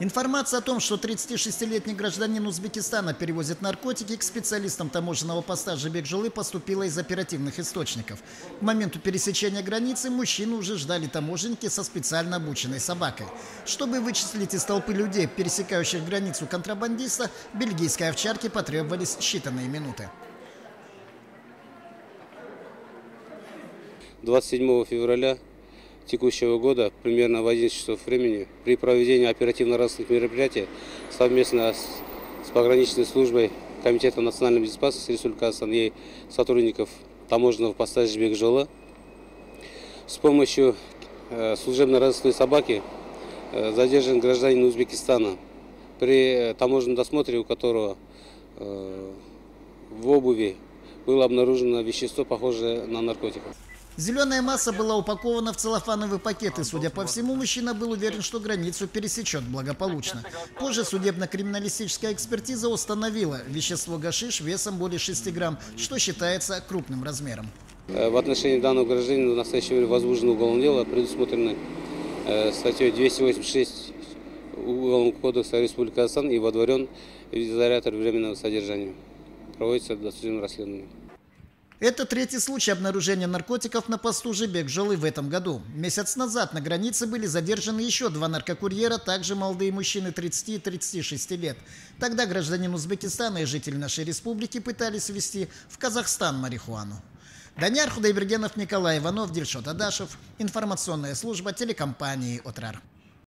Информация о том, что 36-летний гражданин Узбекистана перевозит наркотики, к специалистам таможенного поста Жибек-Жулы поступила из оперативных источников. К моменту пересечения границы мужчину уже ждали таможенники со специально обученной собакой. Чтобы вычислить из толпы людей, пересекающих границу контрабандиста, бельгийской овчарке потребовались считанные минуты. 27 февраля текущего года, примерно в 11 часов времени, при проведении оперативно-розыскных мероприятий совместно с, с пограничной службой Комитета национальной безопасности Республики Казахстан и сотрудников таможенного поста Жбек-Жола с помощью э, служебно-розыскной собаки э, задержан гражданин Узбекистана, при таможенном досмотре у которого э, в обуви было обнаружено вещество, похожее на наркотик. Зеленая масса была упакована в целлофановый пакет, и, судя по всему, мужчина был уверен, что границу пересечет благополучно. Позже судебно-криминалистическая экспертиза установила вещество гашиш весом более 6 грамм, что считается крупным размером. Э, в отношении данного гражданина в настоящее время возбуждено уголовное дело, предусмотрено э, статьей 286 Уголовного кодекса Республики Казахстан и водворен в изолятор временного содержания. Проводится досудебное расследование. Это третий случай обнаружения наркотиков на посту Жибек-Жолы в этом году. Месяц назад на границе были задержаны еще два наркокурьера, также молодые мужчины 30 и 36 лет. Тогда гражданин Узбекистана и житель нашей республики пытались ввести в Казахстан марихуану. Даняр Худайбергенов, Николай Иванов, Дильшот Адашев. Информационная служба телекомпании «Отрар».